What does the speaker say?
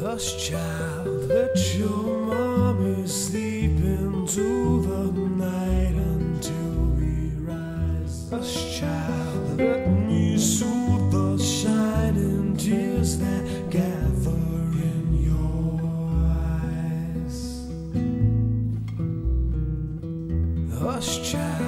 Hush, child, let your mommy sleep into the night until we rise. Hush, child, let me soothe the shining tears that gather in your eyes. Hush, child.